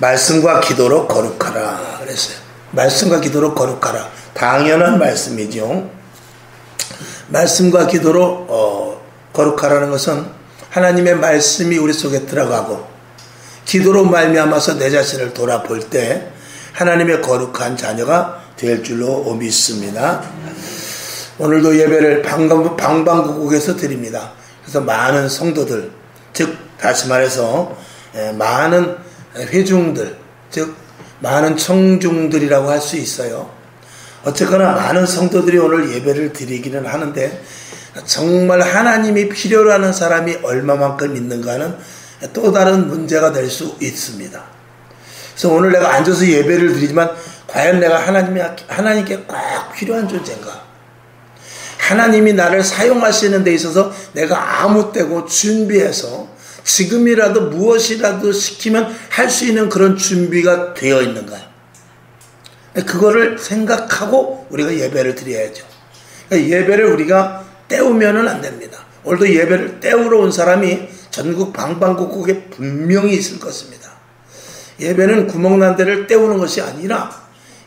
말씀과 기도로 거룩하라 그랬어요. 말씀과 기도로 거룩하라. 당연한 말씀이죠. 말씀과 기도로 어, 거룩하라는 것은 하나님의 말씀이 우리 속에 들어가고 기도로 말미암아서 내 자신을 돌아볼 때 하나님의 거룩한 자녀가 될 줄로 믿습니다. 오늘도 예배를 방방곡곡에서 드립니다. 그래서 많은 성도들, 즉 다시 말해서 많은 회중들, 즉 많은 청중들이라고 할 수 있어요. 어쨌거나 많은 성도들이 오늘 예배를 드리기는 하는데 정말 하나님이 필요로 하는 사람이 얼마만큼 있는가는 또 다른 문제가 될 수 있습니다. 그래서 오늘 내가 앉아서 예배를 드리지만 과연 내가 하나님이, 하나님께 꼭 필요한 존재인가? 하나님이 나를 사용하시는 데 있어서 내가 아무 때고 준비해서 지금이라도 무엇이라도 시키면 할 수 있는 그런 준비가 되어 있는가요? 그거를 생각하고 우리가 예배를 드려야죠. 그러니까 예배를 우리가 때우면은 안 됩니다. 오늘도 예배를 때우러 온 사람이 전국 방방곡곡에 분명히 있을 것입니다. 예배는 구멍난 데를 때우는 것이 아니라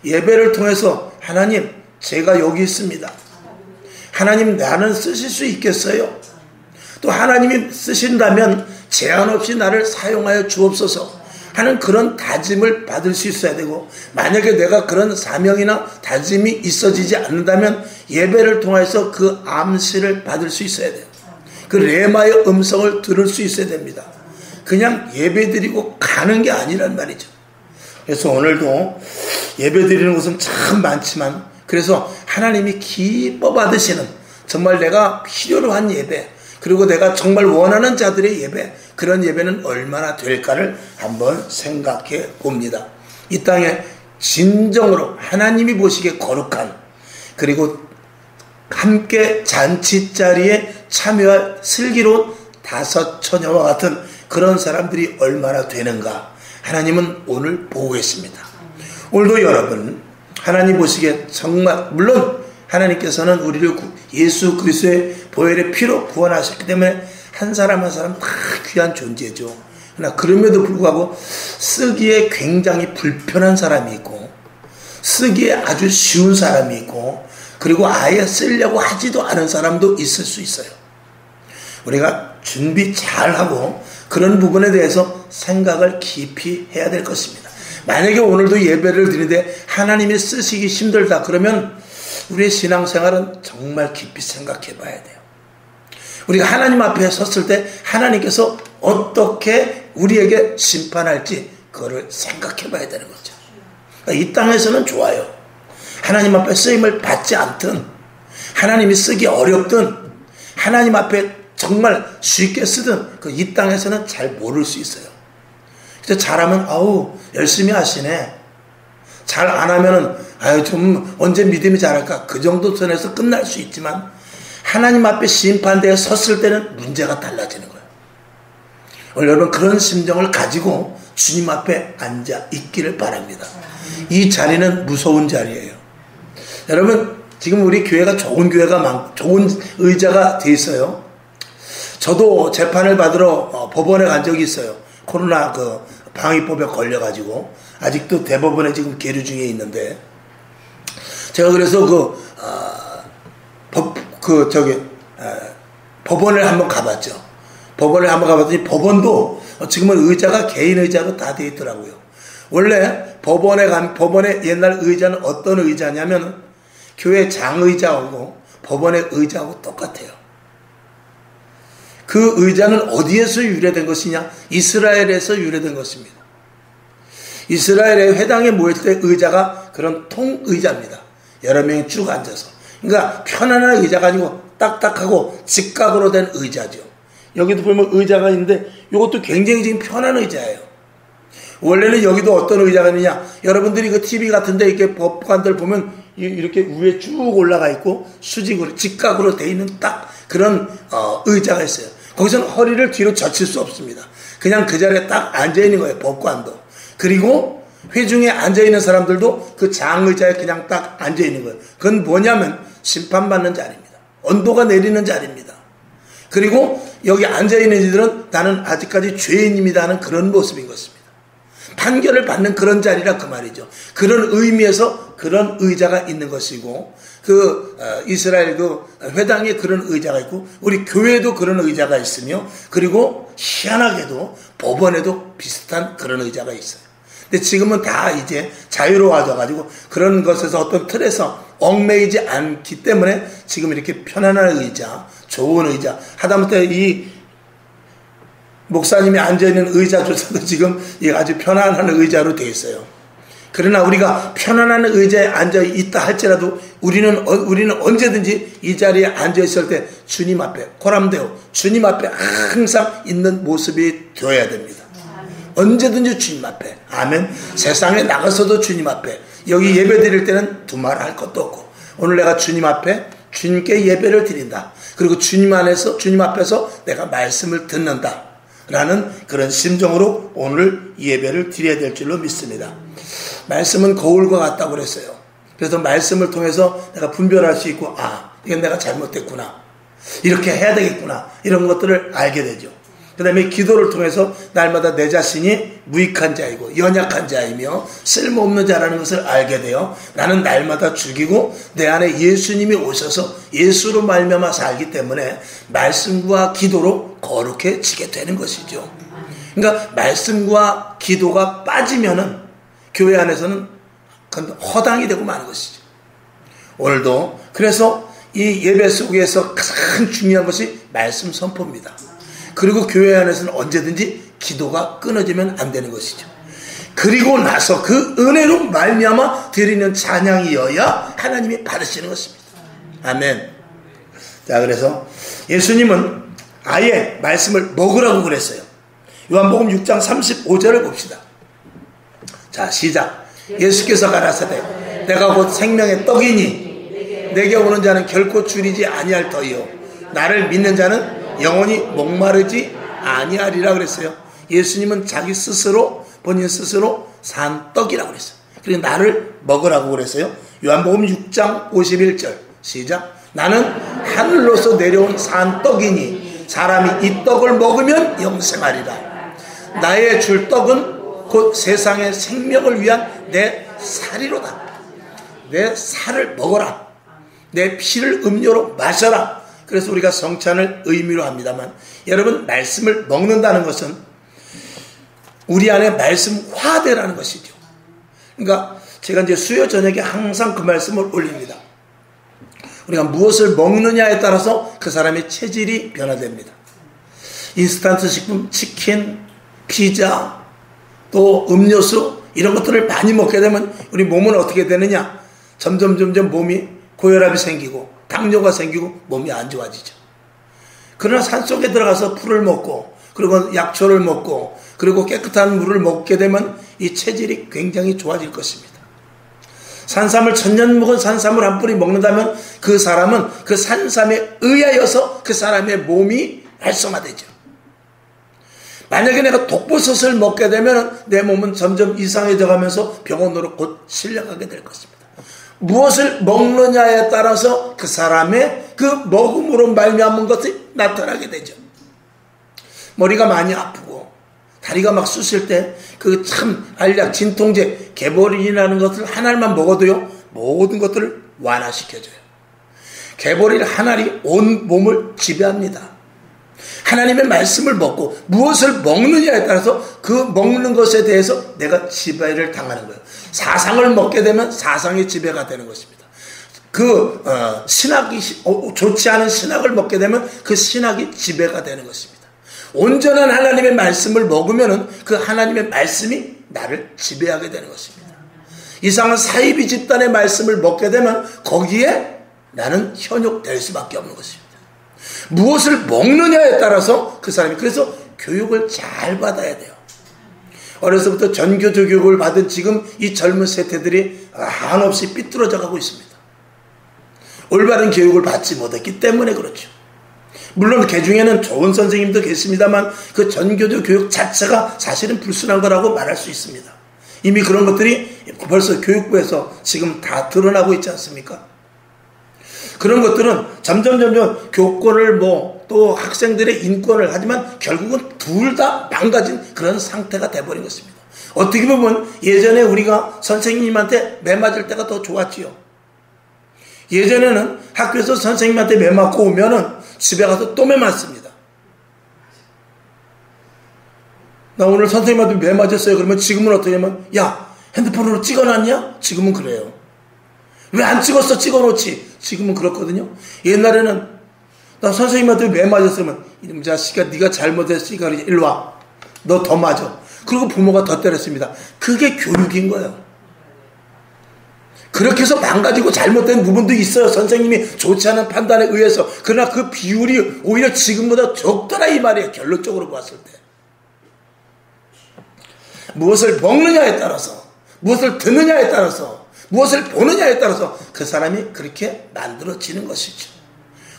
예배를 통해서 하나님 제가 여기 있습니다. 하나님 나는 쓰실 수 있겠어요? 또 하나님이 쓰신다면 제한 없이 나를 사용하여 주옵소서 하는 그런 다짐을 받을 수 있어야 되고 만약에 내가 그런 사명이나 다짐이 있어지지 않는다면 예배를 통해서 그 암시를 받을 수 있어야 돼요. 그 레마의 음성을 들을 수 있어야 됩니다. 그냥 예배 드리고 가는 게 아니란 말이죠. 그래서 오늘도 예배 드리는 곳은 참 많지만 그래서 하나님이 기뻐 받으시는 정말 내가 필요로 한 예배 그리고 내가 정말 원하는 자들의 예배 그런 예배는 얼마나 될까를 한번 생각해 봅니다. 이 땅에 진정으로 하나님이 보시기에 거룩한 그리고 함께 잔치 자리에 참여할 슬기로운 다섯 처녀와 같은 그런 사람들이 얼마나 되는가 하나님은 오늘 보고 계십니다. 오늘도 여러분 하나님 보시기에 정말 물론 하나님께서는 우리를 예수 그리스도의 보혈의 피로 구원하셨기 때문에 한 사람 한 사람 다 귀한 존재죠. 그러나 그럼에도 불구하고 쓰기에 굉장히 불편한 사람이 있고 쓰기에 아주 쉬운 사람이 있고 그리고 아예 쓰려고 하지도 않은 사람도 있을 수 있어요. 우리가 준비 잘 하고 그런 부분에 대해서 생각을 깊이 해야 될 것입니다. 만약에 오늘도 예배를 드리는데 하나님이 쓰시기 힘들다 그러면 우리의 신앙생활은 정말 깊이 생각해 봐야 돼요. 우리가 하나님 앞에 섰을 때 하나님께서 어떻게 우리에게 심판할지 그거를 생각해 봐야 되는 거죠. 그러니까 이 땅에서는 좋아요. 하나님 앞에 쓰임을 받지 않든 하나님이 쓰기 어렵든 하나님 앞에 정말 쉽게 쓰든 그 이 땅에서는 잘 모를 수 있어요. 그래서 잘하면 아우 열심히 하시네. 잘 안 하면은 아유 좀 언제 믿음이 자랄까 그 정도 선에서 끝날 수 있지만 하나님 앞에 심판대에 섰을 때는 문제가 달라지는 거예요. 여러분 그런 심정을 가지고 주님 앞에 앉아 있기를 바랍니다. 이 자리는 무서운 자리예요. 여러분 지금 우리 교회가 좋은 교회가 많, 좋은 의자가 돼 있어요. 저도 재판을 받으러 어, 법원에 간 적이 있어요. 코로나 그 방위법에 걸려가지고 아직도 대법원에 지금 계류 중에 있는데 제가 그래서 그, 어, 법, 그, 저기, 어, 법원을 한번 가봤죠. 법원에 한번 가봤더니 법원도 지금은 의자가 개인 의자로 다 되어 있더라고요. 원래 법원에 간, 법원의 옛날 의자는 어떤 의자냐면 교회 장의자하고 법원의 의자하고 똑같아요. 그 의자는 어디에서 유래된 것이냐? 이스라엘에서 유래된 것입니다. 이스라엘의 회당에 모일 때 의자가 그런 통의자입니다. 여러 명이 쭉 앉아서. 그러니까 편안한 의자가 아니고 딱딱하고 직각으로 된 의자죠. 여기도 보면 의자가 있는데 이것도 굉장히 지금 편한 의자예요. 원래는 여기도 어떤 의자가 있느냐. 여러분들이 그 TV 같은데 이렇게 법관들 보면 이렇게 위에 쭉 올라가 있고 수직으로 직각으로 돼 있는 딱 그런 어, 의자가 있어요. 거기서는 허리를 뒤로 젖힐 수 없습니다. 그냥 그 자리에 딱 앉아 있는 거예요. 법관도. 그리고 회중에 앉아 있는 사람들도 그 장의자에 그냥 딱 앉아 있는 거예요. 그건 뭐냐면 심판받는 자리입니다. 언도가 내리는 자리입니다. 그리고 여기 앉아 있는 이들은 나는 아직까지 죄인입니다 하는 그런 모습인 것입니다. 판결을 받는 그런 자리라 그 말이죠. 그런 의미에서 그런 의자가 있는 것이고 그 어, 이스라엘 그 회당에 그런 의자가 있고 우리 교회도 그런 의자가 있으며 그리고 희한하게도 법원에도 비슷한 그런 의자가 있어요. 근데 지금은 다 이제 자유로워져 가지고 그런 것에서 어떤 틀에서 얽매이지 않기 때문에 지금 이렇게 편안한 의자, 좋은 의자, 하다못해 이 목사님이 앉아있는 의자조차도 지금 아주 편안한 의자로 되어 있어요. 그러나 우리가 편안한 의자에 앉아 있다 할지라도 우리는 어, 우리는 언제든지 이 자리에 앉아 있을 때 주님 앞에 고람되어 주님 앞에 항상 있는 모습이 되어야 됩니다. 언제든지 주님 앞에 아멘. 세상에 나가서도 주님 앞에 여기 예배 드릴 때는 두말할 것도 없고 오늘 내가 주님 앞에 주님께 예배를 드린다. 그리고 주님 안에서 주님 앞에서 내가 말씀을 듣는다. 라는 그런 심정으로 오늘 예배를 드려야 될 줄로 믿습니다. 말씀은 거울과 같다고 그랬어요. 그래서 말씀을 통해서 내가 분별할 수 있고, 아, 이건 내가 잘못됐구나. 이렇게 해야 되겠구나. 이런 것들을 알게 되죠. 그 다음에 기도를 통해서 날마다 내 자신이 무익한 자이고 연약한 자이며 쓸모없는 자라는 것을 알게 되어 나는 날마다 죽이고 내 안에 예수님이 오셔서 예수로 말미암아 살기 때문에 말씀과 기도로 거룩해지게 되는 것이죠. 그러니까 말씀과 기도가 빠지면은 교회 안에서는 허당이 되고 마는 것이죠. 오늘도 그래서 이 예배 속에서 가장 중요한 것이 말씀 선포입니다. 그리고 교회 안에서는 언제든지 기도가 끊어지면 안 되는 것이죠. 그리고 나서 그 은혜로 말미암아 드리는 찬양이어야 하나님이 받으시는 것입니다. 아멘. 자, 그래서 예수님은 아예 말씀을 먹으라고 그랬어요. 요한복음 6장 35절을 봅시다. 자, 시작. 예수께서 가라사대 내가 곧 생명의 떡이니 내게 오는 자는 결코 줄이지 아니할 터이요 나를 믿는 자는 영원히 목마르지 아니하리라 그랬어요. 예수님은 자기 스스로 본인 스스로 산 떡이라고 그랬어요. 그리고 나를 먹으라고 그랬어요. 요한복음 6장 51절 시작. 나는 하늘로서 내려온 산 떡이니 사람이 이 떡을 먹으면 영생하리라. 나의 줄 떡은 곧 세상의 생명을 위한 내 살이로다. 내 살을 먹어라. 내 피를 음료로 마셔라. 그래서 우리가 성찬을 의미로 합니다만 여러분 말씀을 먹는다는 것은 우리 안에 말씀화되라는 것이죠. 그러니까 제가 이제 수요 저녁에 항상 그 말씀을 올립니다. 우리가 무엇을 먹느냐에 따라서 그 사람의 체질이 변화됩니다. 인스턴트 식품, 치킨, 피자, 또 음료수 이런 것들을 많이 먹게 되면 우리 몸은 어떻게 되느냐? 점점 점점 몸이 고혈압이 생기고 당뇨가 생기고 몸이 안 좋아지죠. 그러나 산속에 들어가서 풀을 먹고 그리고 약초를 먹고 그리고 깨끗한 물을 먹게 되면 이 체질이 굉장히 좋아질 것입니다. 산삼을 천년 묵은 산삼을 한 뿌리 먹는다면 그 사람은 그 산삼에 의하여서 그 사람의 몸이 활성화되죠. 만약에 내가 독버섯을 먹게 되면 내 몸은 점점 이상해져 가면서 병원으로 곧 실려가게 될 것입니다. 무엇을 먹느냐에 따라서 그 사람의 그 먹음으로 말미암은 것이 나타나게 되죠. 머리가 많이 아프고 다리가 막 쑤실 때 그 참 알약 진통제 개보린이라는 것을 한 알만 먹어도요 모든 것들을 완화시켜줘요. 개보린 한 알이 온 몸을 지배합니다. 하나님의 말씀을 먹고 무엇을 먹느냐에 따라서 그 먹는 것에 대해서 내가 지배를 당하는 거예요. 사상을 먹게 되면 사상의 지배가 되는 것입니다. 그 어, 신학이 어, 좋지 않은 신학을 먹게 되면 그 신학이 지배가 되는 것입니다. 온전한 하나님의 말씀을 먹으면은 그 하나님의 말씀이 나를 지배하게 되는 것입니다. 이상한 사이비 집단의 말씀을 먹게 되면 거기에 나는 현혹될 수밖에 없는 것입니다. 무엇을 먹느냐에 따라서 그 사람이 그래서 교육을 잘 받아야 돼요. 어려서부터 전교조 교육을 받은 지금 이 젊은 세대들이 한없이 삐뚤어져 가고 있습니다. 올바른 교육을 받지 못했기 때문에 그렇죠. 물론 개 중에는 좋은 선생님도 계십니다만 그 전교조 교육 자체가 사실은 불순한 거라고 말할 수 있습니다. 이미 그런 것들이 벌써 교육부에서 지금 다 드러나고 있지 않습니까? 그런 것들은 점점 점점 교권을 뭐 또 학생들의 인권을 하지만 결국은 둘 다 망가진 그런 상태가 돼버린 것입니다. 어떻게 보면 예전에 우리가 선생님한테 매 맞을 때가 더 좋았지요. 예전에는 학교에서 선생님한테 매 맞고 오면은 집에 가서 또 매 맞습니다. 나 오늘 선생님한테 매 맞았어요. 그러면 지금은 어떻게 하면, 야, 핸드폰으로 찍어놨냐? 지금은 그래요. 왜 안 찍었어? 찍어놓지. 지금은 그렇거든요. 옛날에는 나 선생님한테 매 맞았으면 이놈 자식아 네가 잘못했으니까 일로 와. 너 더 맞아. 그리고 부모가 더 때렸습니다. 그게 교육인 거예요. 그렇게 해서 망가지고 잘못된 부분도 있어요. 선생님이 좋지 않은 판단에 의해서. 그러나 그 비율이 오히려 지금보다 적더라 이 말이에요. 결론적으로 봤을 때. 무엇을 먹느냐에 따라서, 무엇을 듣느냐에 따라서, 무엇을 보느냐에 따라서 그 사람이 그렇게 만들어지는 것이죠.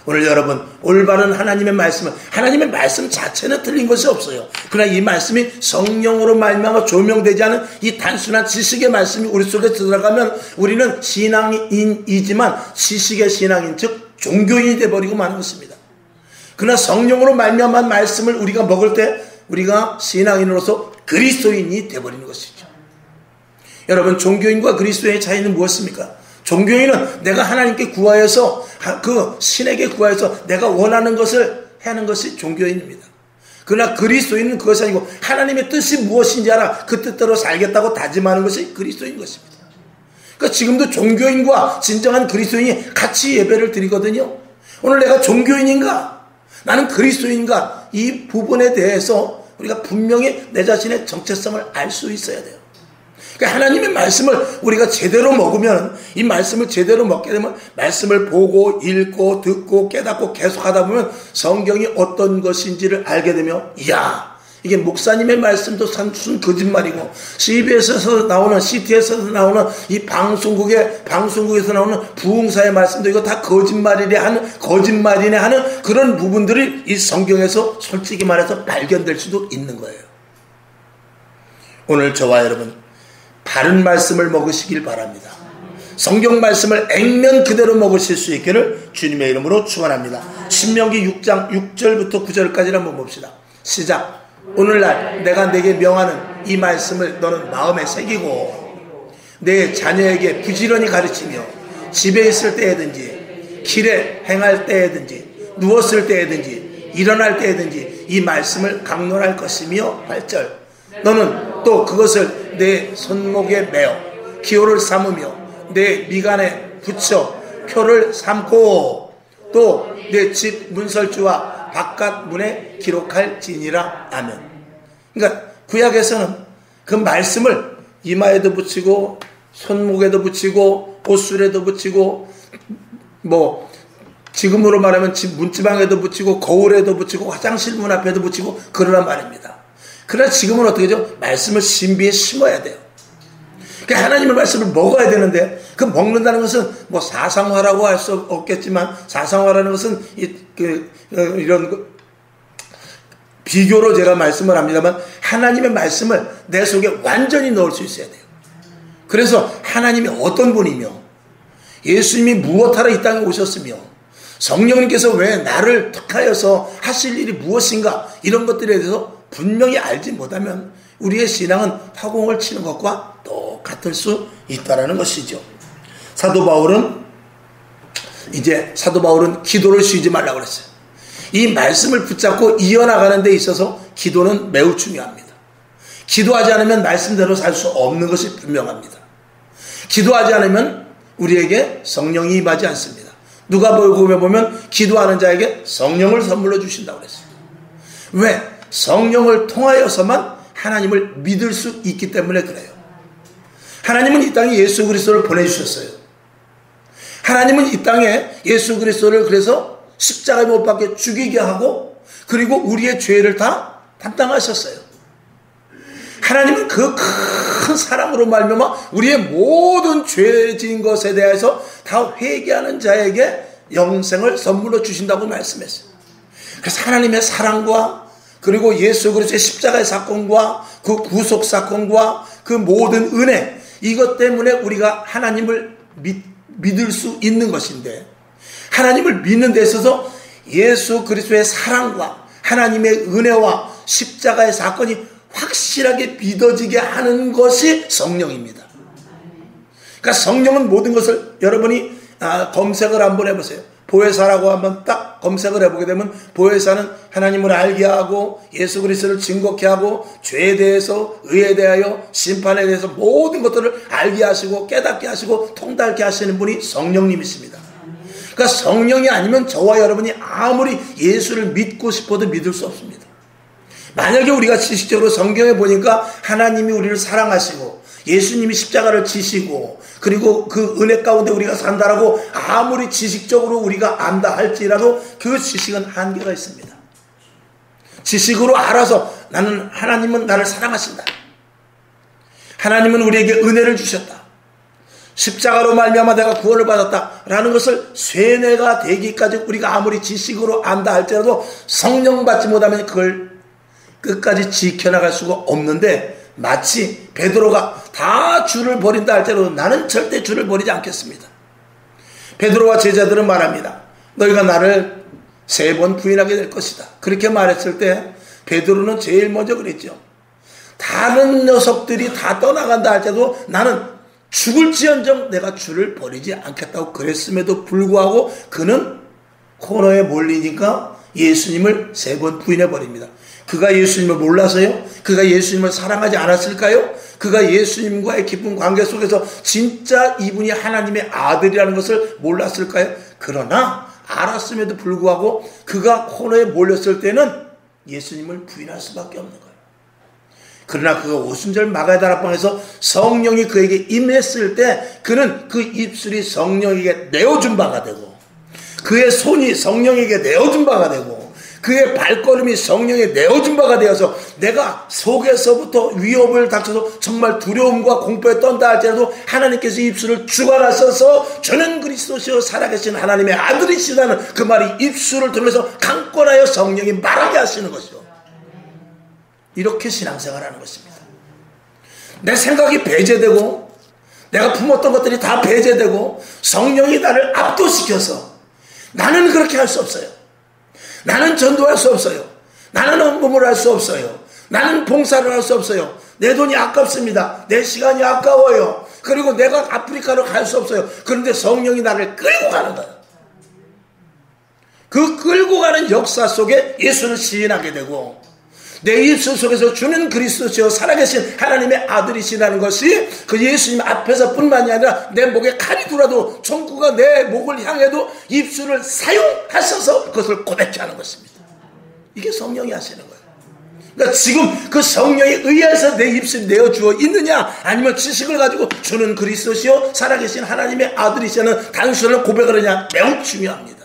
오늘 여러분 올바른 하나님의 말씀은 하나님의 말씀 자체는 틀린 것이 없어요. 그러나 이 말씀이 성령으로 말미암아 조명되지 않은 이 단순한 지식의 말씀이 우리 속에 들어가면 우리는 신앙인이지만 지식의 신앙인 즉 종교인이 되버리고 마는 것입니다. 그러나 성령으로 말미암은 말씀을 우리가 먹을 때 우리가 신앙인으로서 그리스도인이 되버리는 것이죠. 여러분 종교인과 그리스도인의 차이는 무엇입니까? 종교인은 내가 하나님께 구하여서 그 신에게 구하여서 내가 원하는 것을 하는 것이 종교인입니다. 그러나 그리스도인은 그것이 아니고 하나님의 뜻이 무엇인지 알아 그 뜻대로 살겠다고 다짐하는 것이 그리스도인 것입니다. 그러니까 지금도 종교인과 진정한 그리스도인이 같이 예배를 드리거든요. 오늘 내가 종교인인가? 나는 그리스도인가? 이 부분에 대해서 우리가 분명히 내 자신의 정체성을 알 수 있어야 돼요. 그러니까 하나님의 말씀을 우리가 제대로 먹으면 이 말씀을 제대로 먹게 되면 말씀을 보고 읽고 듣고 깨닫고 계속 하다 보면 성경이 어떤 것인지를 알게 되며 이야 이게 목사님의 말씀도 산순 거짓말이고 CBS에서 나오는 CT에서 나오는 이 방송국의 방송국에서 나오는 부흥사의 말씀도 이거 다 거짓말이래 하는 거짓말이네 하는 그런 부분들이 이 성경에서 솔직히 말해서 발견될 수도 있는 거예요. 오늘 저와 여러분 바른 말씀을 먹으시길 바랍니다. 성경 말씀을 액면 그대로 먹으실 수 있기를 주님의 이름으로 축원합니다. 신명기 6장 6절부터 9절까지 한번 봅시다. 시작. 오늘날 내가 내게 명하는 이 말씀을 너는 마음에 새기고 내 자녀에게 부지런히 가르치며 집에 있을 때에든지 길에 행할 때에든지 누웠을 때에든지 일어날 때에든지 이 말씀을 강론할 것이며 8절 너는 또 그것을 내 손목에 매어 기호를 삼으며 내 미간에 붙여 표를 삼고 또 내 집 문설주와 바깥 문에 기록할 지니라 아멘. 그러니까 구약에서는 그 말씀을 이마에도 붙이고 손목에도 붙이고 옷술에도 붙이고 뭐 지금으로 말하면 집 문지방에도 붙이고 거울에도 붙이고 화장실 문 앞에도 붙이고 그러란 말입니다. 그러나 지금은 어떻게 죠 말씀을 신비에 심어야 돼요. 그러니까 하나님의 말씀을 먹어야 되는데 그 먹는다는 것은 뭐 사상화라고 할 수 없겠지만 사상화라는 것은 이, 그, 어, 이런 그 비교로 제가 말씀을 합니다만 하나님의 말씀을 내 속에 완전히 넣을 수 있어야 돼요. 그래서 하나님이 어떤 분이며 예수님이 무엇하러 이 땅에 오셨으며 성령님께서 왜 나를 택하여서 하실 일이 무엇인가 이런 것들에 대해서 분명히 알지 못하면 우리의 신앙은 화공을 치는 것과 똑같을 수 있다라는 것이죠. 사도 바울은 이제 사도 바울은 기도를 쉬지 말라고 그랬어요. 이 말씀을 붙잡고 이어나가는 데 있어서 기도는 매우 중요합니다. 기도하지 않으면 말씀대로 살 수 없는 것이 분명합니다. 기도하지 않으면 우리에게 성령이 임하지 않습니다. 누가 복음에 보면 기도하는 자에게 성령을 선물로 주신다고 그랬어요. 왜? 성령을 통하여서만 하나님을 믿을 수 있기 때문에 그래요. 하나님은 이 땅에 예수 그리스도를 보내주셨어요. 하나님은 이 땅에 예수 그리스도를 그래서 십자가에 못 박혀 죽이게 하고 그리고 우리의 죄를 다 담당하셨어요. 하나님은 그 큰 사랑으로 말미암아 우리의 모든 죄진 것에 대해서 다 회개하는 자에게 영생을 선물로 주신다고 말씀했어요. 그래서 하나님의 사랑과 그리고 예수 그리스도의 십자가의 사건과 그 구속 사건과 그 모든 은혜 이것 때문에 우리가 하나님을 믿, 믿을 수 있는 것인데 하나님을 믿는 데 있어서 예수 그리스도의 사랑과 하나님의 은혜와 십자가의 사건이 확실하게 믿어지게 하는 것이 성령입니다. 그러니까 성령은 모든 것을 여러분이 아, 검색을 한번 해보세요. 보혜사라고 한번 딱 검색을 해보게 되면 보혜사는 하나님을 알게 하고 예수 그리스도를 증거케 하고 죄에 대해서 의에 대하여 심판에 대해서 모든 것들을 알게 하시고 깨닫게 하시고 통달케 하시는 분이 성령님이십니다. 그러니까 성령이 아니면 저와 여러분이 아무리 예수를 믿고 싶어도 믿을 수 없습니다. 만약에 우리가 지식적으로 성경에 보니까 하나님이 우리를 사랑하시고 예수님이 십자가를 지시고 그리고 그 은혜 가운데 우리가 산다라고 아무리 지식적으로 우리가 안다 할지라도 그 지식은 한계가 있습니다. 지식으로 알아서 나는 하나님은 나를 사랑하신다. 하나님은 우리에게 은혜를 주셨다. 십자가로 말미암아 내가 구원을 받았다라는 것을 쇠뇌가 되기까지 우리가 아무리 지식으로 안다 할지라도 성령 받지 못하면 그걸 끝까지 지켜나갈 수가 없는데 마치 베드로가 다 줄을 버린다 할때도 나는 절대 줄을 버리지 않겠습니다. 베드로와 제자들은 말합니다. 너희가 나를 세 번 부인하게 될 것이다. 그렇게 말했을 때 베드로는 제일 먼저 그랬죠. 다른 녀석들이 다 떠나간다 할 때도 나는 죽을지언정 내가 줄을 버리지 않겠다고 그랬음에도 불구하고 그는 코너에 몰리니까 예수님을 세 번 부인해 버립니다. 그가 예수님을 몰라서요? 그가 예수님을 사랑하지 않았을까요? 그가 예수님과의 깊은 관계 속에서 진짜 이분이 하나님의 아들이라는 것을 몰랐을까요? 그러나 알았음에도 불구하고 그가 코너에 몰렸을 때는 예수님을 부인할 수밖에 없는 거예요. 그러나 그가 오순절 마가의 다락방에서 성령이 그에게 임했을 때 그는 그 입술이 성령에게 내어준 바가 되고 그의 손이 성령에게 내어준 바가 되고 그의 발걸음이 성령에 내어준 바가 되어서 내가 속에서부터 위협을 닥쳐서 정말 두려움과 공포에 떤다 할지라도 하나님께서 입술을 주관하셔서 저는 그리스도시여 살아계신 하나님의 아들이시다는 그 말이 입술을 통해서 강권하여 성령이 말하게 하시는 것이요. 이렇게 신앙생활하는 것입니다. 내 생각이 배제되고 내가 품었던 것들이 다 배제되고 성령이 나를 압도시켜서 나는 그렇게 할 수 없어요. 나는 전도할 수 없어요. 나는 헌금을 할 수 없어요. 나는 봉사를 할 수 없어요. 내 돈이 아깝습니다. 내 시간이 아까워요. 그리고 내가 아프리카로 갈 수 없어요. 그런데 성령이 나를 끌고 가는 거예요. 그 끌고 가는 역사 속에 예수를 시인하게 되고 내 입술 속에서 주는 그리스도시요 살아계신 하나님의 아들이시라는 것이 그 예수님 앞에서 뿐만이 아니라 내 목에 칼이 들어도 총구가 내 목을 향해도 입술을 사용하셔서 그것을 고백하는 것입니다. 이게 성령이 하시는 거예요. 그러니까 지금 그 성령에 의해서 내 입술이 내어 주어 있느냐 아니면 지식을 가지고 주는 그리스도시요 살아계신 하나님의 아들이시는 단순한 고백을 하냐 매우 중요합니다.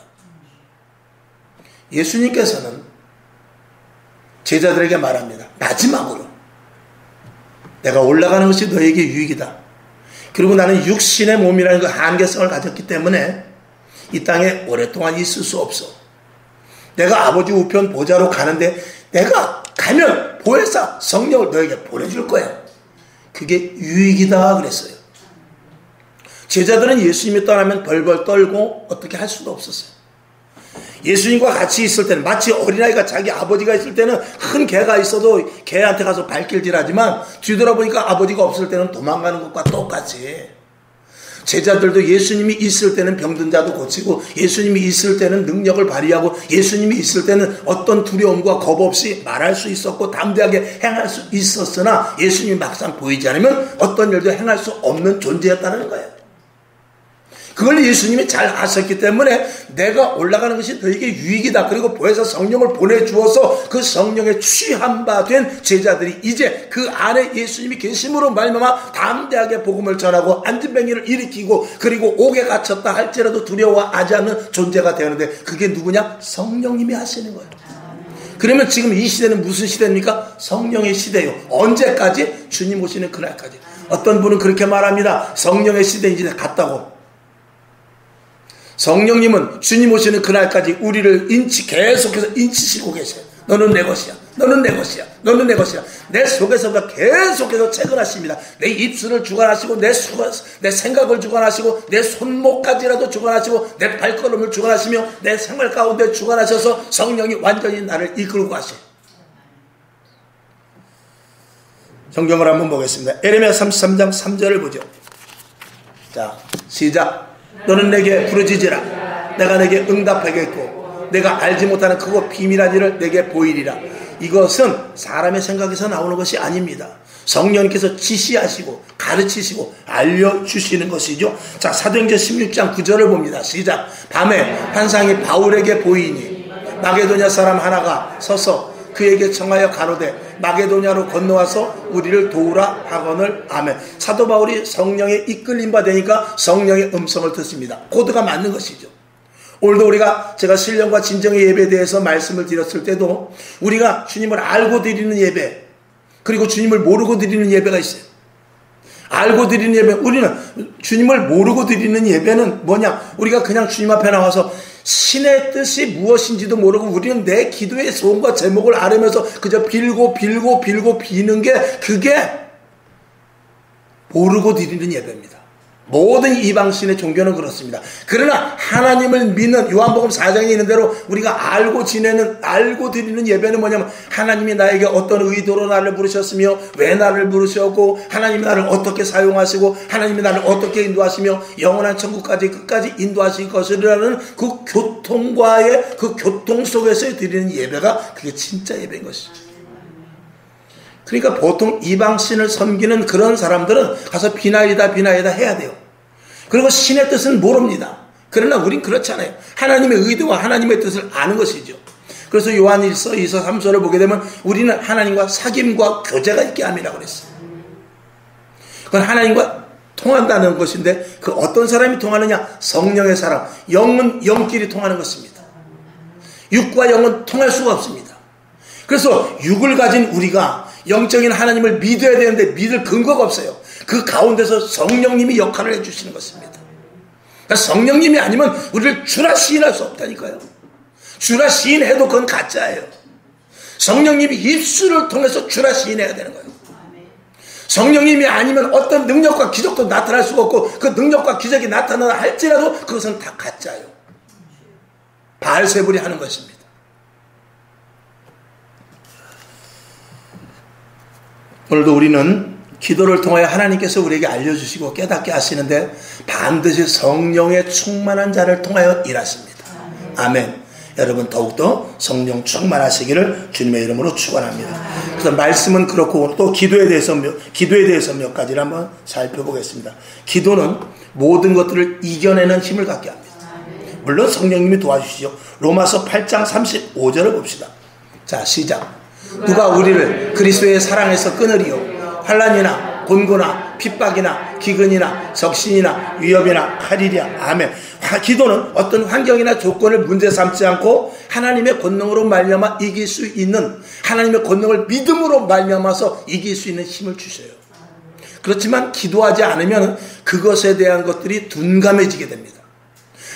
예수님께서는 제자들에게 말합니다. 마지막으로 내가 올라가는 것이 너에게 유익이다. 그리고 나는 육신의 몸이라는 그 한계성을 가졌기 때문에 이 땅에 오랫동안 있을 수 없어. 내가 아버지 우편 보좌로 가는데 내가 가면 보혜사 성령을 너에게 보내줄 거야. 그게 유익이다 그랬어요. 제자들은 예수님이 떠나면 벌벌 떨고 어떻게 할 수도 없었어요. 예수님과 같이 있을 때는 마치 어린아이가 자기 아버지가 있을 때는 큰 개가 있어도 개한테 가서 발길질하지만 뒤돌아보니까 아버지가 없을 때는 도망가는 것과 똑같이 제자들도 예수님이 있을 때는 병든 자도 고치고 예수님이 있을 때는 능력을 발휘하고 예수님이 있을 때는 어떤 두려움과 겁 없이 말할 수 있었고 담대하게 행할 수 있었으나 예수님이 막상 보이지 않으면 어떤 일도 행할 수 없는 존재였다는 거예요. 그걸 예수님이 잘 아셨기 때문에 내가 올라가는 것이 너에게 유익이다. 그리고 보혜사 성령을 보내주어서 그 성령에 취한 바 된 제자들이 이제 그 안에 예수님이 계심으로 말미암아 담대하게 복음을 전하고 안진뱅이를 일으키고 그리고 옥에 갇혔다 할지라도 두려워하지 않는 존재가 되는데 그게 누구냐? 성령님이 하시는 거예요. 그러면 지금 이 시대는 무슨 시대입니까? 성령의 시대요. 언제까지? 주님 오시는 그날까지. 어떤 분은 그렇게 말합니다. 성령의 시대 이제 갔다고. 성령님은 주님 오시는 그날까지 우리를 인치 계속해서 인치시고 계셔요. 너는 내 것이야. 너는 내 것이야. 너는 내 것이야. 내 속에서부터 계속해서 채근하십니다. 내 입술을 주관하시고 내, 수, 내 생각을 주관하시고 내 손목까지라도 주관하시고 내 발걸음을 주관하시며 내 생활 가운데 주관하셔서 성령이 완전히 나를 이끌고 가셔요. 성경을 한번 보겠습니다. 에레미야 33장 3절을 보죠. 자, 시작. 너는 내게 부르짖으라. 내가 내게 응답하겠고 내가 알지 못하는 크고 비밀한 일을 내게 보이리라. 이것은 사람의 생각에서 나오는 것이 아닙니다. 성령님께서 지시하시고 가르치시고 알려주시는 것이죠. 자, 사도행전 16장 9절을 봅니다. 시작. 밤에 환상이 바울에게 보이니 마게도냐 사람 하나가 서서 그에게 청하여 가로되 마게도냐로 건너와서 우리를 도우라 하거늘 아멘. 사도 바울이 성령에 이끌림 받으니까 성령의 음성을 듣습니다. 코드가 맞는 것이죠. 오늘도 우리가 제가 신령과 진정의 예배에 대해서 말씀을 드렸을 때도 우리가 주님을 알고 드리는 예배 그리고 주님을 모르고 드리는 예배가 있어요. 알고 드리는 예배 우리는 주님을 모르고 드리는 예배는 뭐냐 우리가 그냥 주님 앞에 나와서 신의 뜻이 무엇인지도 모르고 우리는 내 기도의 소원과 제목을 알으면서 그저 빌고 빌고 빌고 비는 게 그게 모르고 드리는 예배입니다. 모든 이방신의 종교는 그렇습니다. 그러나 하나님을 믿는 요한복음 4장에 있는 대로 우리가 알고 지내는 알고 드리는 예배는 뭐냐면 하나님이 나에게 어떤 의도로 나를 부르셨으며 왜 나를 부르셨고 하나님이 나를 어떻게 사용하시고 하나님이 나를 어떻게 인도하시며 영원한 천국까지 끝까지 인도하실 것이라는 그 교통과의 그 교통 속에서 드리는 예배가 그게 진짜 예배인 것이죠. 그러니까 보통 이방신을 섬기는 그런 사람들은 가서 비나이다 비나이다 해야 돼요. 그리고 신의 뜻은 모릅니다. 그러나 우린 그렇잖아요. 하나님의 의도와 하나님의 뜻을 아는 것이죠. 그래서 요한 1서, 2서, 3서를 보게 되면 우리는 하나님과 사귐과 교제가 있게 함이라고 그랬어요. 그건 하나님과 통한다는 것인데 그 어떤 사람이 통하느냐? 성령의 사람. 영은 영끼리 통하는 것입니다. 육과 영은 통할 수가 없습니다. 그래서 육을 가진 우리가 영적인 하나님을 믿어야 되는데 믿을 근거가 없어요. 그 가운데서 성령님이 역할을 해주시는 것입니다. 그러니까 성령님이 아니면 우리를 주라 시인할 수 없다니까요. 주라 시인해도 그건 가짜예요. 성령님이 입술을 통해서 주라 시인해야 되는 거예요. 성령님이 아니면 어떤 능력과 기적도 나타날 수가 없고 그 능력과 기적이 나타나다 할지라도 그것은 다 가짜예요. 발세불이 하는 것입니다. 오늘도 우리는 기도를 통하여 하나님께서 우리에게 알려주시고 깨닫게 하시는데 반드시 성령의 충만한 자를 통하여 일하십니다. 아멘. 여러분 더욱더 성령 충만하시기를 주님의 이름으로 축원합니다. 그래서 말씀은 그렇고 또 기도에 대해서 몇, 기도에 대해서 몇 가지를 한번 살펴보겠습니다. 기도는 모든 것들을 이겨내는 힘을 갖게 합니다. 물론 성령님이 도와주시죠. 로마서 8장 35절을 봅시다. 자 시작. 누가 우리를 그리스도의 사랑에서 끊으리요? 환란이나 곤고나 핍박이나 기근이나 적신이나 위협이나 칼이랴. 아멘. 기도는 어떤 환경이나 조건을 문제 삼지 않고 하나님의 권능으로 말미암아 이길 수 있는 하나님의 권능을 믿음으로 말미암아서 이길 수 있는 힘을 주셔요. 그렇지만 기도하지 않으면 그것에 대한 것들이 둔감해지게 됩니다.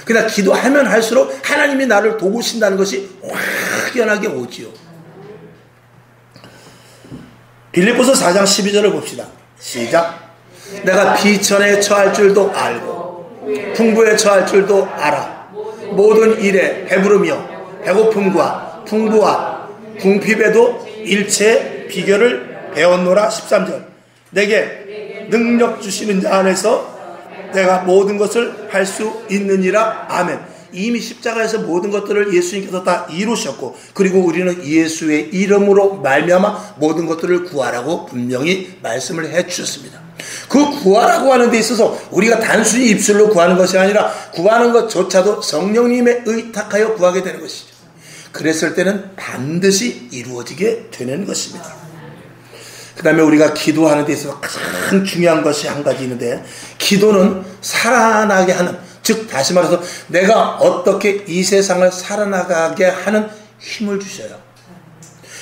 그러나 기도하면 할수록 하나님이 나를 도우신다는 것이 확연하게 오지요 빌립보서 4장 12절을 봅시다. 시작. 내가 비천에 처할 줄도 알고 풍부에 처할 줄도 알아. 모든 일에 배부르며 배고픔과 풍부와 궁핍에도 일체 비결을 배웠노라 13절. 내게 능력 주시는 자 안에서 내가 모든 것을 할 수 있느니라. 아멘. 이미 십자가에서 모든 것들을 예수님께서 다 이루셨고 그리고 우리는 예수의 이름으로 말미암아 모든 것들을 구하라고 분명히 말씀을 해 주셨습니다. 그 구하라고 하는 데 있어서 우리가 단순히 입술로 구하는 것이 아니라 구하는 것조차도 성령님의 의탁하여 구하게 되는 것이죠. 그랬을 때는 반드시 이루어지게 되는 것입니다. 그 다음에 우리가 기도하는 데 있어서 가장 중요한 것이 한 가지 있는데 기도는 살아나게 하는 즉 다시 말해서 내가 어떻게 이 세상을 살아나가게 하는 힘을 주셔요.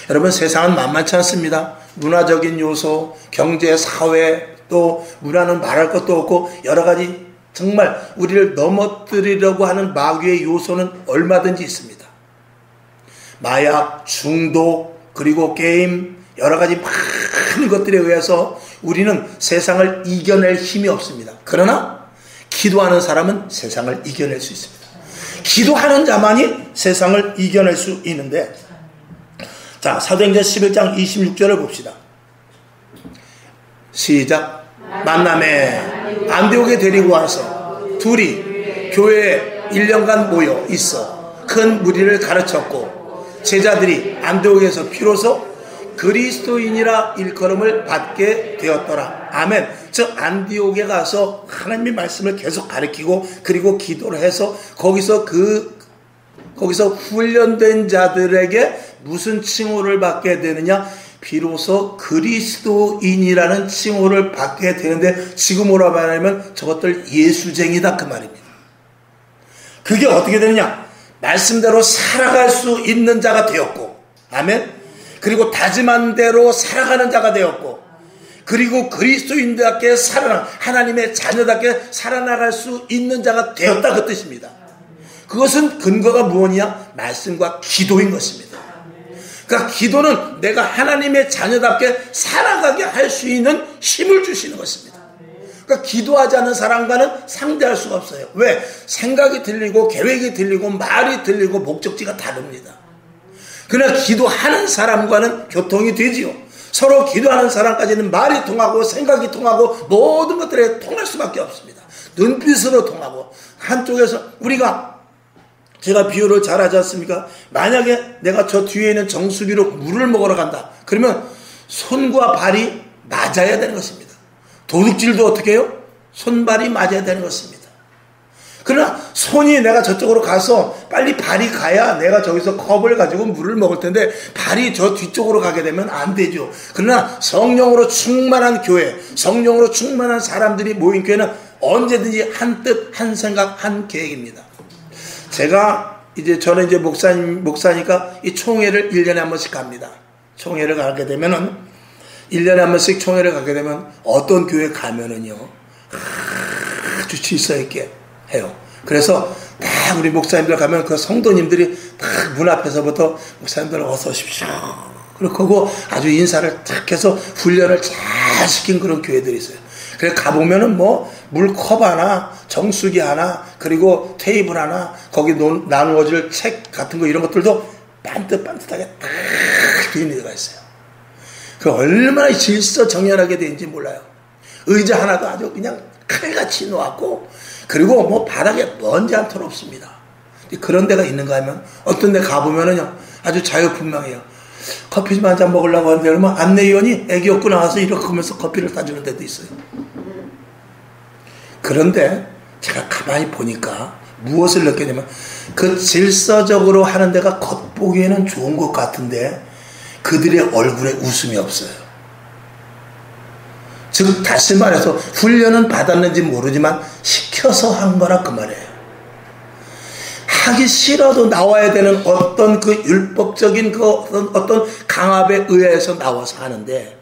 여러분 세상은 만만치 않습니다. 문화적인 요소, 경제, 사회, 또 문화는 말할 것도 없고 여러 가지 정말 우리를 넘어뜨리려고 하는 마귀의 요소는 얼마든지 있습니다. 마약, 중독, 그리고 게임, 여러 가지 많은 것들에 의해서 우리는 세상을 이겨낼 힘이 없습니다. 그러나 기도하는 사람은 세상을 이겨낼 수 있습니다. 기도하는 자만이 세상을 이겨낼 수 있는데 자 사도행전 11장 26절을 봅시다. 시작. 만남에 안디옥에 데리고 와서 둘이 교회에 1년간 모여 있어 큰 무리를 가르쳤고 제자들이 안디옥에서 비로소 그리스도인이라 일컬음을 받게 되었더라. 아멘. 저 안디옥에 가서 하나님의 말씀을 계속 가르치고 그리고 기도를 해서 거기서 그 거기서 훈련된 자들에게 무슨 칭호를 받게 되느냐? 비로소 그리스도인이라는 칭호를 받게 되는데 지금으로 말하면 저것들 예수쟁이다 그 말입니다. 그게 어떻게 되느냐? 말씀대로 살아갈 수 있는 자가 되었고, 아멘. 그리고 다짐한 대로 살아가는 자가 되었고, 그리고 그리스도인답게 살아나 하나님의 자녀답게 살아나갈 수 있는 자가 되었다 그 뜻입니다. 그것은 근거가 무엇이냐? 말씀과 기도인 것입니다. 그러니까 기도는 내가 하나님의 자녀답게 살아가게 할 수 있는 힘을 주시는 것입니다. 그러니까 기도하지 않는 사람과는 상대할 수가 없어요. 왜? 생각이 들리고 계획이 들리고 말이 들리고 목적지가 다릅니다. 그러나 기도하는 사람과는 교통이 되지요. 서로 기도하는 사람까지는 말이 통하고 생각이 통하고 모든 것들에 통할 수밖에 없습니다. 눈빛으로 통하고 한쪽에서 우리가 제가 비유를 잘 하지 않습니까? 만약에 내가 저 뒤에 있는 정수기로 물을 먹으러 간다. 그러면 손과 발이 맞아야 되는 것입니다. 도둑질도 어떻게 해요? 손발이 맞아야 되는 것입니다. 그러나 손이 내가 저쪽으로 가서 빨리 발이 가야 내가 저기서 컵을 가지고 물을 먹을 텐데 발이 저 뒤쪽으로 가게 되면 안 되죠. 그러나 성령으로 충만한 교회, 성령으로 충만한 사람들이 모인 교회는 언제든지 한 뜻, 한 생각, 한 계획입니다. 제가 이제 저는 이제 목사님, 목사니까 이 총회를 1년에 한 번씩 갑니다. 총회를 가게 되면은 1년에 한 번씩 총회를 가게 되면 어떤 교회 가면은요. 아주 질서 있게 해요. 그래서 다 우리 목사님들 가면 그 성도님들이 다 문 앞에서부터 목사님들 어서 오십시오. 그렇고 아주 인사를 탁 해서 훈련을 잘 시킨 그런 교회들이 있어요. 그래 가보면은 뭐 물컵 하나, 정수기 하나, 그리고 테이블 하나, 거기 나누어질 책 같은 거 이런 것들도 반듯반듯하게 딱 비는 데가 있어요. 그 얼마나 질서 정연하게 되는지 몰라요. 의자 하나도 아주 그냥 칼같이 놓았고, 그리고 뭐 바닥에 먼지 한톨 없습니다. 그런 데가 있는가 하면 어떤 데 가보면은요, 아주 자유분방해요. 커피 좀 한 잔 먹으려고 하는데 그러면 안내위원이 애기 업고 나와서 이렇게 하면서 커피를 따주는 데도 있어요. 그런데 제가 가만히 보니까 무엇을 느꼈냐면 그 질서적으로 하는 데가 겉보기에는 좋은 것 같은데 그들의 얼굴에 웃음이 없어요. 즉 다시 말해서 훈련은 받았는지 모르지만 시켜서 한 거라 그 말이에요. 하기 싫어도 나와야 되는 어떤 그 율법적인 그 어떤, 어떤 강압에 의해서 나와서 하는데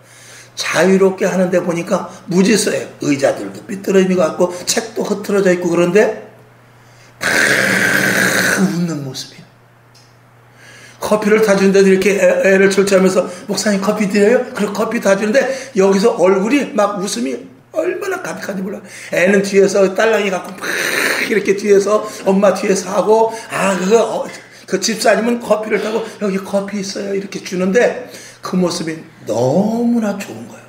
자유롭게 하는데 보니까 무지서예요. 의자들도 삐뚤어진 것 같고 책도 흐트러져 있고 그런데 다 웃는 모습이에요. 커피를 타주는데도 이렇게 애, 를 철저하면서 목사님 커피 드려요? 그리고 커피 타주는데 여기서 얼굴이 막 웃음이 얼마나 가득한지 몰라. 애는 뒤에서 딸랑이 갖고 막 이렇게 뒤에서 엄마 뒤에서 하고 아 그거 어, 그 집사님은 커피를 타고 여기 커피 있어요 이렇게 주는데 그 모습이 너무나 좋은 거예요.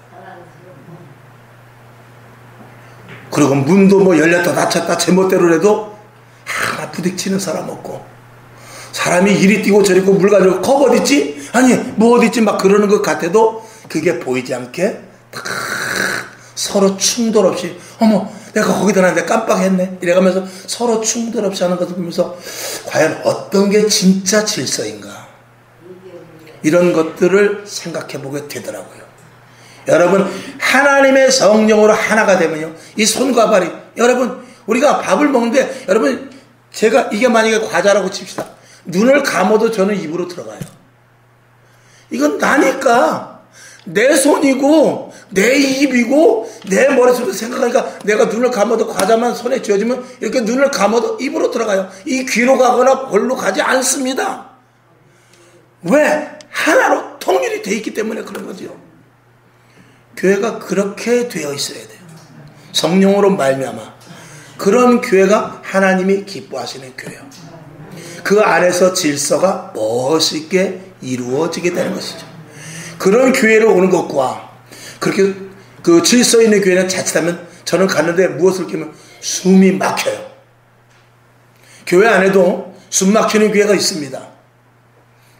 그리고 문도 뭐 열렸다 닫혔다 제멋대로 해도 하나 부딪히는 사람 없고 사람이 이리 뛰고 저리 뛰고 물 가지고 컵 어디 있지? 아니 뭐 어디 있지? 막 그러는 것 같아도 그게 보이지 않게 서로 충돌 없이 어머 내가 거기다 놨는데 깜빡했네 이래가면서 서로 충돌 없이 하는 것을 보면서 과연 어떤 게 진짜 질서인가 이런 것들을 생각해 보게 되더라고요. 여러분, 하나님의 성령으로 하나가 되면요. 이 손과 발이, 여러분, 우리가 밥을 먹는데, 여러분, 제가 이게 만약에 과자라고 칩시다. 눈을 감아도 저는 입으로 들어가요. 이건 나니까. 내 손이고, 내 입이고, 내 머릿속에 생각하니까 내가 눈을 감아도 과자만 손에 쥐어지면 이렇게 눈을 감아도 입으로 들어가요. 이 귀로 가거나 볼로 가지 않습니다. 왜? 하나로 통일이 되어 있기 때문에 그런 거죠. 교회가 그렇게 되어 있어야 돼요. 성령으로 말미암아 그런 교회가 하나님이 기뻐하시는 교회요. 그 안에서 질서가 멋있게 이루어지게 되는 것이죠. 그런 교회를 오는 것과 그렇게 그 질서 있는 교회는 자칫하면 저는 갔는데 무엇을 끼면 숨이 막혀요. 교회 안에도 숨 막히는 교회가 있습니다.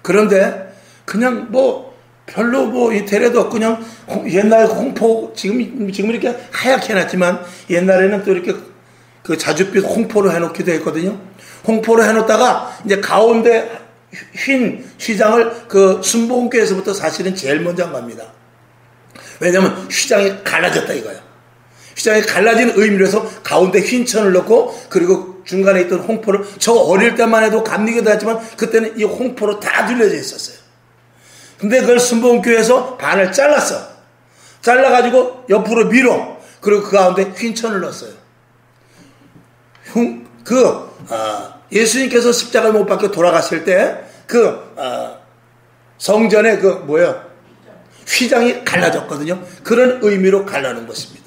그런데 그냥 뭐 별로 뭐 이태래도 그냥 옛날 홍포 지금 지금 이렇게 하얗게 해놨지만 옛날에는 또 이렇게 그 자줏빛 홍포로 해놓기도 했거든요. 홍포로 해놓다가 이제 가운데 흰 휘장을 그 순복음교에서부터 사실은 제일 먼저 한 겁니다. 왜냐하면 휘장이 갈라졌다 이거예요. 휘장이 갈라진 의미로 해서 가운데 흰 천을 넣고 그리고 중간에 있던 홍포를 저 어릴 때만 해도 감리기도 했지만 그때는 이 홍포로 다 둘려져 있었어요. 근데 그걸 순복음교회에서 반을 잘랐어. 잘라가지고 옆으로 밀어. 그리고 그 가운데 흰 천을 넣었어요. 흉, 그, 어, 예수님께서 십자가 못 박혀 돌아갔을 때, 그, 어, 성전의 그, 뭐야, 휘장이 갈라졌거든요. 그런 의미로 갈라는 것입니다.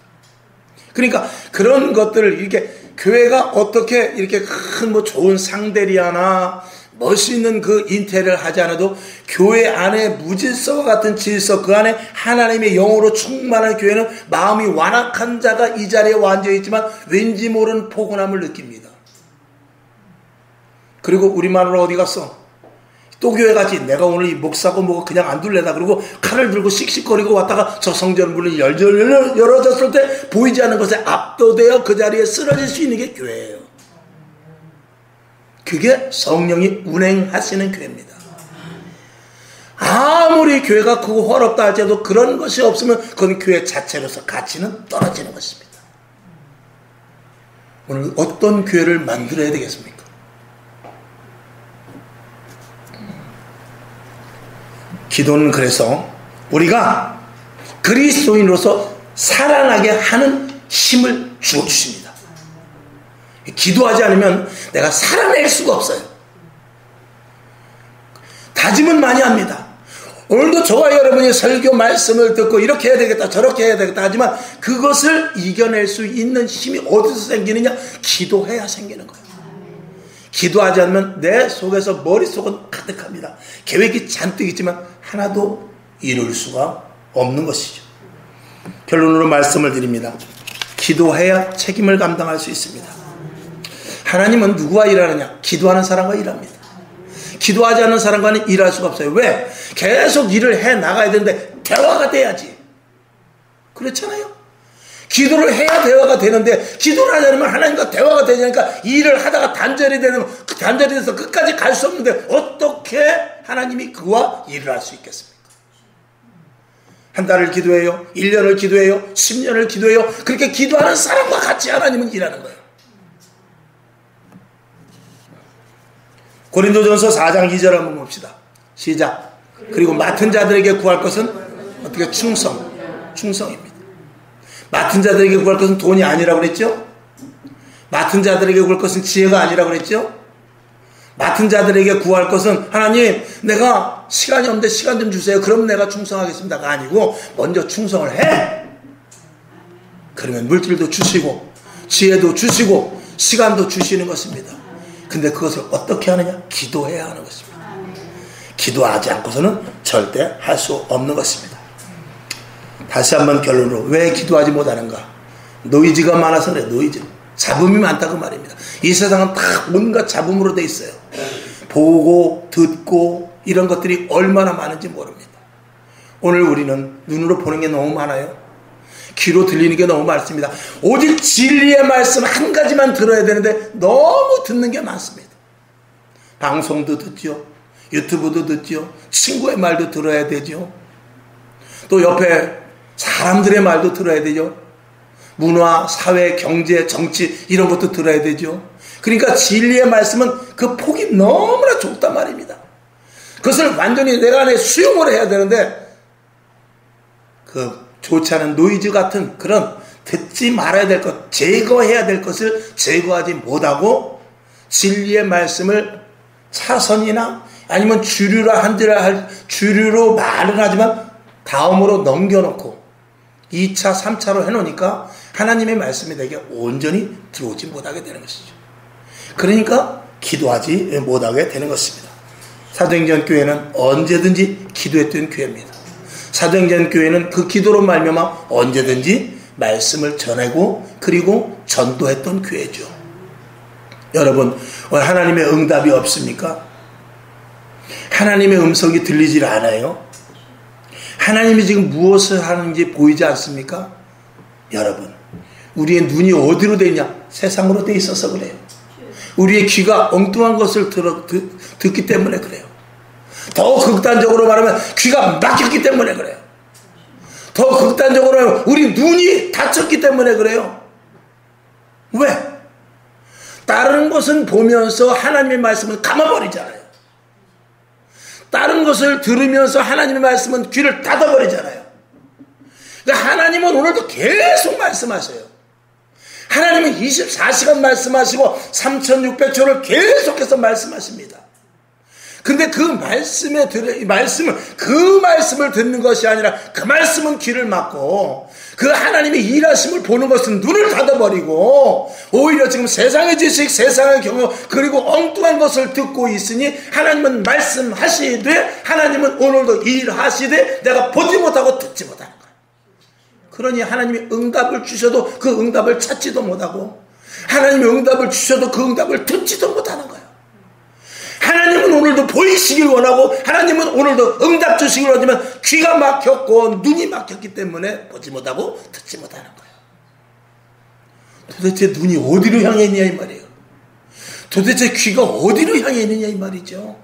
그러니까 그런 것들을 이렇게 교회가 어떻게 이렇게 큰 뭐 좋은 상대리아나 멋있는 그 인테리어를 하지 않아도 교회 안에 무질서와 같은 질서 그 안에 하나님의 영으로 충만한 교회는 마음이 완악한 자가 이 자리에 완전히 있지만 왠지 모르는 포근함을 느낍니다. 그리고 우리 마누라 어디 갔어? 또 교회 가지. 내가 오늘 이 목사고 뭐고 그냥 안 둘래다. 그리고 칼을 들고 씩씩거리고 왔다가 저 성전 문이 열절 열어졌을 때 보이지 않는 것에 압도되어 그 자리에 쓰러질 수 있는 게 교회예요. 그게 성령이 운행하시는 교회입니다. 아무리 교회가 크고 헐없다 할지라도 그런 것이 없으면 그건 교회 자체로서 가치는 떨어지는 것입니다. 오늘 어떤 교회를 만들어야 되겠습니까? 기도는 그래서 우리가 그리스도인으로서 살아나게 하는 힘을 주어 주십니다. 기도하지 않으면 내가 살아낼 수가 없어요. 다짐은 많이 합니다. 오늘도 저와 여러분이 설교 말씀을 듣고 이렇게 해야 되겠다 저렇게 해야 되겠다 하지만 그것을 이겨낼 수 있는 힘이 어디서 생기느냐 기도해야 생기는 거예요. 기도하지 않으면 내 속에서 머릿속은 가득합니다. 계획이 잔뜩 있지만 하나도 이룰 수가 없는 것이죠. 결론으로 말씀을 드립니다. 기도해야 책임을 감당할 수 있습니다. 하나님은 누구와 일하느냐? 기도하는 사람과 일합니다. 기도하지 않는 사람과는 일할 수가 없어요. 왜? 계속 일을 해 나가야 되는데 대화가 돼야지. 그렇잖아요. 기도를 해야 대화가 되는데 기도를 하지 않으면 하나님과 대화가 되니까 일을 하다가 단절이 되면 그 단절이 돼서 끝까지 갈 수 없는데 어떻게 하나님이 그와 일을 할 수 있겠습니까? 한 달을 기도해요. 1년을 기도해요. 10년을 기도해요. 그렇게 기도하는 사람과 같이 하나님은 일하는 거예요. 고린도전서 4장 2절 한번 봅시다. 시작. 그리고 맡은 자들에게 구할 것은 어떻게 충성, 충성입니다. 맡은 자들에게 구할 것은 돈이 아니라고 그랬죠? 맡은 자들에게 구할 것은 지혜가 아니라고 그랬죠? 맡은 자들에게 구할 것은 하나님 내가 시간이 없는데 시간 좀 주세요. 그럼 내가 충성하겠습니다가 아니고 먼저 충성을 해. 그러면 물질도 주시고 지혜도 주시고 시간도 주시는 것입니다. 근데 그것을 어떻게 하느냐? 기도해야 하는 것입니다. 기도하지 않고서는 절대 할 수 없는 것입니다. 다시 한번 결론으로 왜 기도하지 못하는가? 노이즈가 많아서 그래, 노이즈. 잡음이 많다고 말입니다. 이 세상은 다 온갖 잡음으로 돼 있어요. 보고, 듣고, 이런 것들이 얼마나 많은지 모릅니다. 오늘 우리는 눈으로 보는 게 너무 많아요. 귀로 들리는 게 너무 많습니다. 오직 진리의 말씀 한 가지만 들어야 되는데 너무 듣는 게 많습니다. 방송도 듣죠. 유튜브도 듣죠. 친구의 말도 들어야 되죠. 또 옆에 사람들의 말도 들어야 되죠. 문화, 사회, 경제, 정치 이런 것도 들어야 되죠. 그러니까 진리의 말씀은 그 폭이 너무나 좁단 말입니다. 그것을 완전히 내가 안에 수용을 해야 되는데 그 좋지 않은 노이즈 같은 그런 듣지 말아야 될 것, 제거해야 될 것을 제거하지 못하고 진리의 말씀을 차선이나 아니면 주류라 한지라 할 주류로 말을 하지만 다음으로 넘겨놓고 2차, 3차로 해놓으니까 하나님의 말씀이 내게 온전히 들어오지 못하게 되는 것이죠. 그러니까 기도하지 못하게 되는 것입니다. 사도행전 교회는 언제든지 기도했던 교회입니다. 사도행전 교회는 그 기도로 말미암아 언제든지 말씀을 전하고 그리고 전도했던 교회죠. 여러분 하나님의 응답이 없습니까? 하나님의 음성이 들리질 않아요. 하나님이 지금 무엇을 하는지 보이지 않습니까? 여러분 우리의 눈이 어디로 되냐? 세상으로 돼 있어서 그래요. 우리의 귀가 엉뚱한 것을 들어, 듣, 듣기 때문에 그래요. 더 극단적으로 말하면 귀가 막혔기 때문에 그래요. 더 극단적으로 하면 우리 눈이 다쳤기 때문에 그래요. 왜? 다른 것은 보면서 하나님의 말씀을 감아버리잖아요. 다른 것을 들으면서 하나님의 말씀은 귀를 닫아버리잖아요. 그러니까 하나님은 오늘도 계속 말씀하세요. 하나님은 24시간 말씀하시고 3600초를 계속해서 말씀하십니다. 근데 그 말씀에 들 말씀을 그 말씀을 듣는 것이 아니라 그 말씀은 귀를 막고 그 하나님의 일하심을 보는 것은 눈을 닫아버리고 오히려 지금 세상의 지식, 세상의 경험 그리고 엉뚱한 것을 듣고 있으니 하나님은 말씀하시되 하나님은 오늘도 일하시되 내가 보지 못하고 듣지 못하는 거예요. 그러니 하나님이 응답을 주셔도 그 응답을 찾지도 못하고 하나님이 응답을 주셔도 그 응답을 듣지도 못하는 거예요. 오늘도 보이시길 원하고 하나님은 오늘도 응답 주시길 원하지만 귀가 막혔고 눈이 막혔기 때문에 보지 못하고 듣지 못하는 거예요. 도대체 눈이 어디로 향해 있냐 이 말이에요. 도대체 귀가 어디로 향해 있느냐 이 말이죠.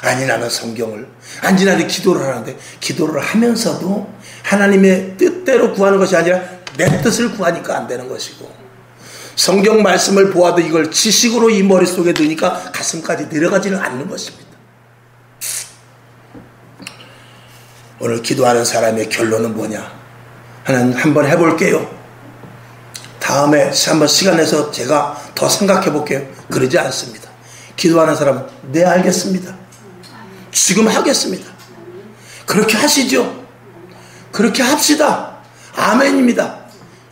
아니 나는 성경을 나는 기도를 하는데 기도를 하면서도 하나님의 뜻대로 구하는 것이 아니라 내 뜻을 구하니까 안 되는 것이고 성경 말씀을 보아도 이걸 지식으로 이 머릿속에 넣으니까 가슴까지 내려가지는 않는 것입니다. 오늘 기도하는 사람의 결론은 뭐냐? 하나님 한번 해볼게요. 다음에 한번 시간 내서 제가 더 생각해 볼게요. 그러지 않습니다. 기도하는 사람은 네 알겠습니다. 지금 하겠습니다. 그렇게 하시죠. 그렇게 합시다. 아멘입니다.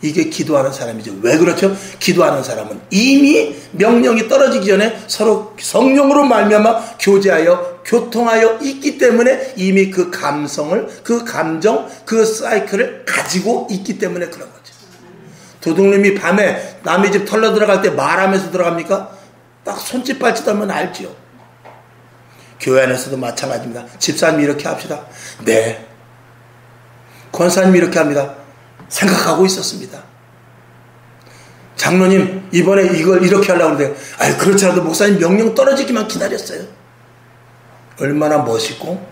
이게 기도하는 사람이죠. 왜 그렇죠? 기도하는 사람은 이미 명령이 떨어지기 전에 서로 성령으로 말미암아 교제하여 교통하여 있기 때문에 이미 그 감성을 그 감정 그 사이클을 가지고 있기 때문에 그런 거죠. 도둑님이 밤에 남의 집 털러 들어갈 때 말하면서 들어갑니까? 딱 손짓 발짓 하면 알지요. 교회 안에서도 마찬가지입니다. 집사님이 이렇게 합시다. 네. 권사님이 이렇게 합니다. 생각하고 있었습니다. 장로님 이번에 이걸 이렇게 하려고 하는데 아 그렇지 않아도 목사님 명령 떨어지기만 기다렸어요. 얼마나 멋있고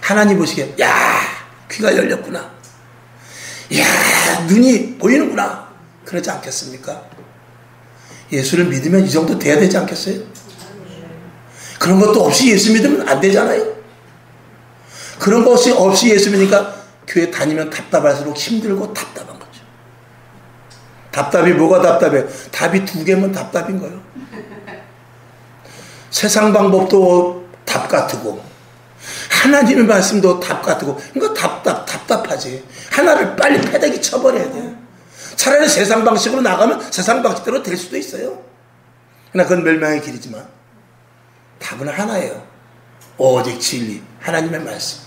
하나님 보시기에 야 귀가 열렸구나. 야 눈이 보이는구나. 그러지 않겠습니까? 예수를 믿으면 이 정도 돼야 되지 않겠어요? 그런 것도 없이 예수 믿으면 안 되잖아요. 그런 것이 없이 예수 믿으니까 교회 다니면 답답할수록 힘들고 답답한 거죠. 답답이 뭐가 답답해? 답이 두 개면 답답인 거예요. 세상 방법도 답 같고 하나님의 말씀도 답 같고 그러니까 답답 답답하지. 하나를 빨리 패대기 쳐버려야 돼. 차라리 세상 방식으로 나가면 세상 방식대로 될 수도 있어요. 그러나 그건 멸망의 길이지만 답은 하나예요. 오직 진리 하나님의 말씀.